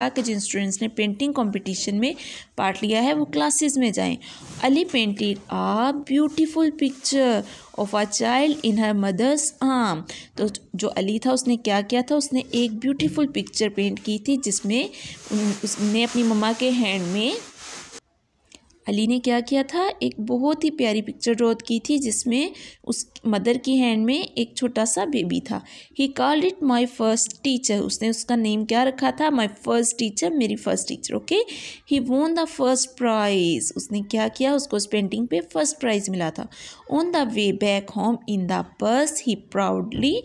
कि जिन स्टूडेंट्स ने पेंटिंग कंपटीशन में पार्ट लिया है, वो क्लासेस में जाएँ। Ali painted a beautiful picture of a child in her mother's arm तो जो अली था, उसने क्या किया था? उसने एक ब्यूटीफुल पिक्चर पेंट की थी, जिसमें उसने अपनी मम्मा के हैंड में अली ने क्या किया था? एक बहुत ही प्यारी पिक्चर ड्रॉ की थी, जिसमें उस मदर की हैंड में एक छोटा सा बेबी था। He called it my first teacher उसने उसका नेम क्या रखा था? माई फ़र्स्ट टीचर मेरी first teacher okay he won the first prize उसने क्या किया? उसको उस पेंटिंग पे फ़र्स्ट प्राइज़ मिला था। On the way back home in the purse he proudly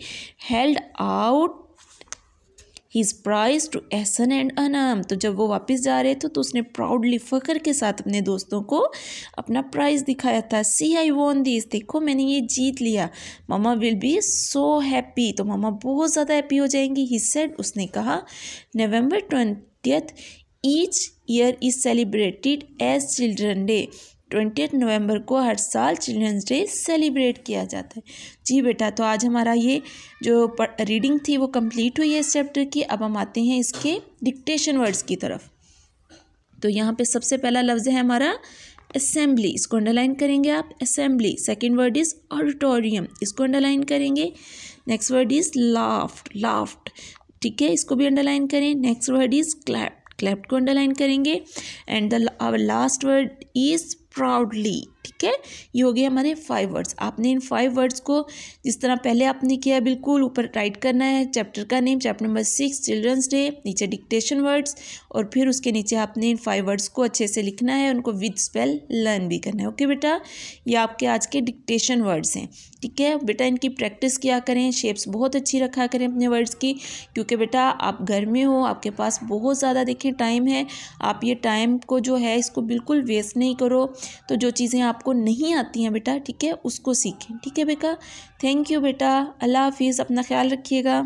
held out his prize to Ehsan and Anam तो जब वो वापस जा रहे थे तो उसने प्राउडली फ़ख्र के साथ अपने दोस्तों को अपना प्राइज़ दिखाया था। सी आई वॉन दिस देखो, मैंने ये जीत लिया। Mama will be so happy तो मामा बहुत ज़्यादा हैप्पी हो जाएँगी। ही सेड उसने कहा November twentieth each year is celebrated as children day twenty नवंबर को हर साल चिल्ड्रंस डे सेलिब्रेट किया जाता है। जी बेटा तो आज हमारा ये जो रीडिंग थी वो कंप्लीट हुई है इस चैप्टर की। अब हम आते हैं इसके डिक्टेशन वर्ड्स की तरफ़। तो यहाँ पे सबसे पहला लफ्ज़ है हमारा असेंबली। इसको अंडरलाइन करेंगे आप। Assembly. Second word is auditorium. इसको अंडरलाइन करेंगे। Next word is laughed. Laughed. ठीक है, इसको भी अंडरलाइन करें। Next word is clap. Clap को अंडरलाइन करेंगे। And the our last word is proudly ठीक है? ये हो गए हमारे फाइव वर्ड्स आपने इन फाइव वर्ड्स को जिस तरह पहले आपने किया बिल्कुल ऊपर राइट करना है चैप्टर का name chapter number six children's day नीचे डिक्टेशन वर्ड्स और फिर उसके नीचे आपने इन फाइव वर्ड्स को अच्छे से लिखना है, उनको विद स्पेल लर्न भी करना है. ओके बेटा? ये आपके आज के डिक्टेशन वर्ड्स हैं. ठीक है? बेटा, इनकी प्रैक्टिस किया करें शेप्स बहुत अच्छी रखा करें अपने वर्ड्स की, क्योंकि बेटा, आप घर में हो, आपके पास बहुत ज़्यादा देखिए टाइम है, आप ये टाइम को जो है, इसको बिल्कुल वेस्ट नहीं करो. तो जो चीज़ें आपको नहीं आती हैं बेटा, ठीक है? उसको सीखें। ठीक है बेटा? थैंक यू बेटा। अल्लाह हाफिज़। अपना ख्याल रखिएगा।